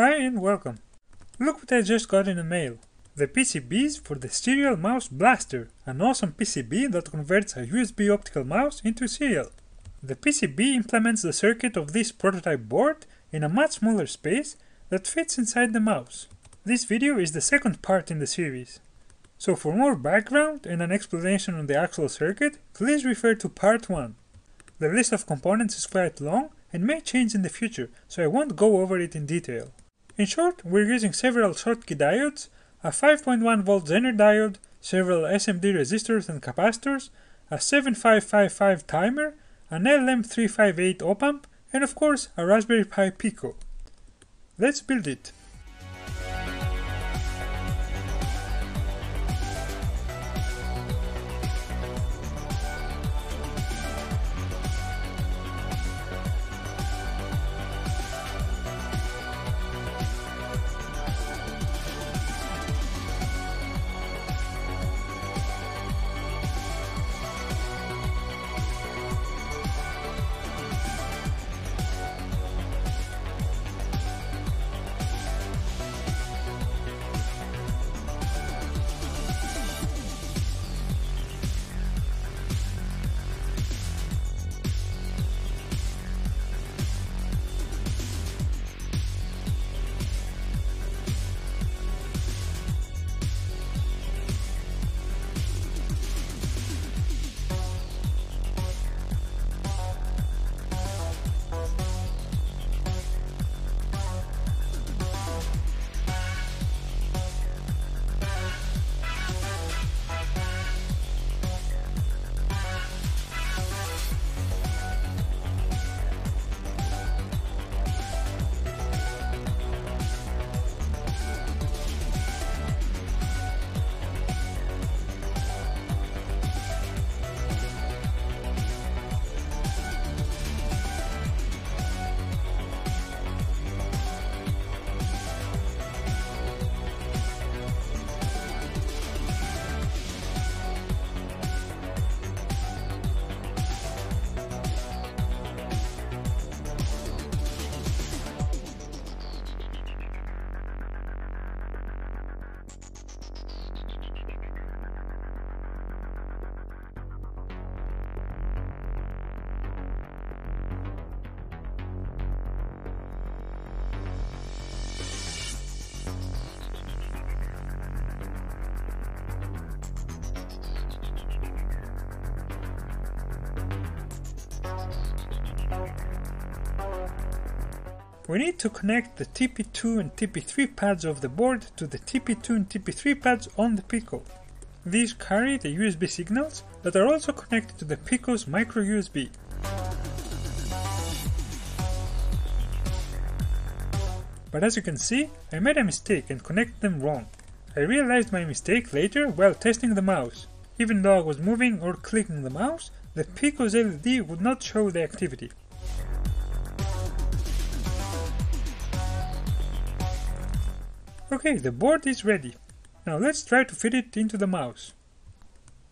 Hi and welcome. Look what I just got in the mail. The PCBs for the Serial Mouse Blaster, an awesome PCB that converts a USB optical mouse into serial. The PCB implements the circuit of this prototype board in a much smaller space that fits inside the mouse. This video is the second part in the series. So for more background and an explanation on the actual circuit, please refer to part 1. The list of components is quite long and may change in the future, so I won't go over it in detail. In short, we're using several Schottky diodes, a 5.1 volt Zener diode, several SMD resistors and capacitors, a 7555 timer, an LM358 op amp, and of course a Raspberry Pi Pico. Let's build it. We need to connect the TP2 and TP3 pads of the board to the TP2 and TP3 pads on the Pico. These carry the USB signals that are also connected to the Pico's micro USB. But as you can see, I made a mistake and connected them wrong. I realized my mistake later while testing the mouse. Even though I was moving or clicking the mouse, the Pico's LED would not show the activity. Okay, the board is ready. Now let's try to fit it into the mouse.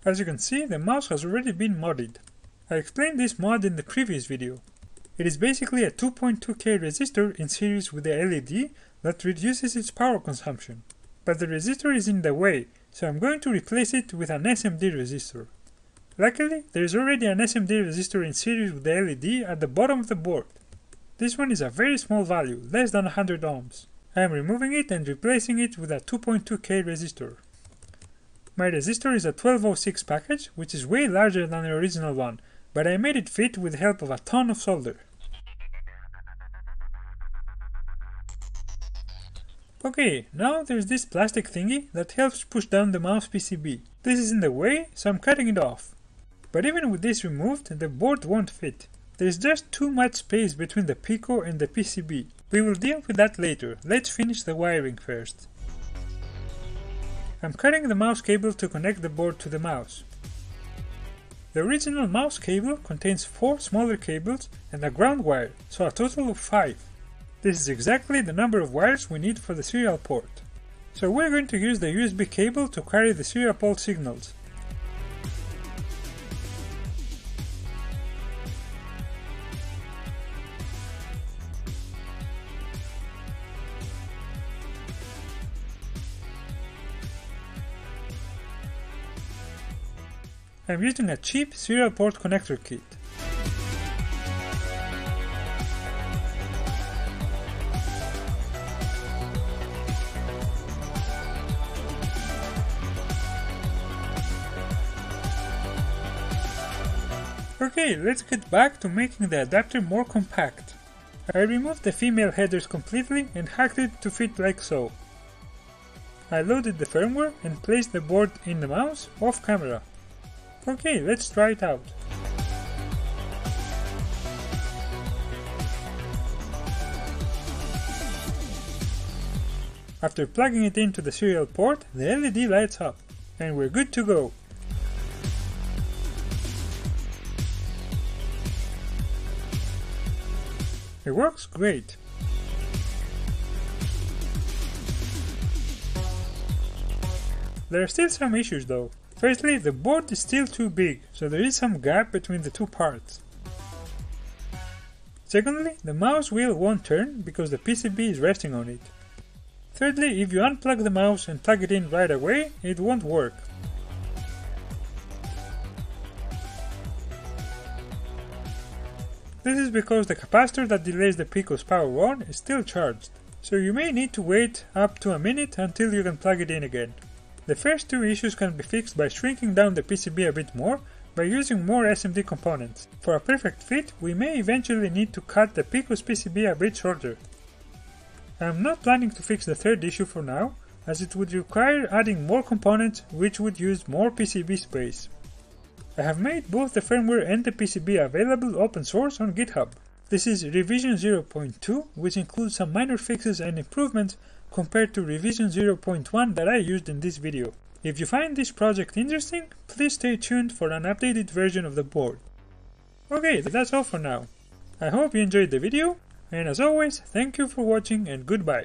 As you can see, the mouse has already been modded. I explained this mod in the previous video. It is basically a 2.2k resistor in series with the LED that reduces its power consumption. But the resistor is in the way, so I'm going to replace it with an SMD resistor. Luckily, there is already an SMD resistor in series with the LED at the bottom of the board. This one is a very small value, less than 100 ohms. I am removing it and replacing it with a 2.2k resistor. My resistor is a 1206 package, which is way larger than the original one, but I made it fit with the help of a ton of solder. Okay, now there's this plastic thingy that helps push down the mouse PCB. This is in the way, so I'm cutting it off. But even with this removed, the board won't fit. There's just too much space between the Pico and the PCB. We will deal with that later, let's finish the wiring first. I'm cutting the mouse cable to connect the board to the mouse. The original mouse cable contains 4 smaller cables and a ground wire, so a total of 5. This is exactly the number of wires we need for the serial port. So we're going to use the USB cable to carry the serial port signals. I'm using a cheap serial port connector kit. Okay, let's get back to making the adapter more compact. I removed the female headers completely and hacked it to fit like so. I loaded the firmware and placed the board in the mouse off camera. Okay, let's try it out. After plugging it into the serial port, the LED lights up, and we're good to go. It works great. There are still some issues though. Firstly, the board is still too big, so there is some gap between the two parts. Secondly, the mouse wheel won't turn because the PCB is resting on it. Thirdly, if you unplug the mouse and plug it in right away, it won't work. This is because the capacitor that delays the Pico's power on is still charged, so you may need to wait up to a minute until you can plug it in again. The first two issues can be fixed by shrinking down the PCB a bit more by using more SMD components. For a perfect fit, we may eventually need to cut the Pico's PCB a bit shorter. I am not planning to fix the third issue for now, as it would require adding more components which would use more PCB space. I have made both the firmware and the PCB available open source on GitHub. This is revision 0.2, which includes some minor fixes and improvements compared to revision 0.1 that I used in this video. If you find this project interesting, please stay tuned for an updated version of the board. Okay, that's all for now. I hope you enjoyed the video, and as always, thank you for watching and goodbye.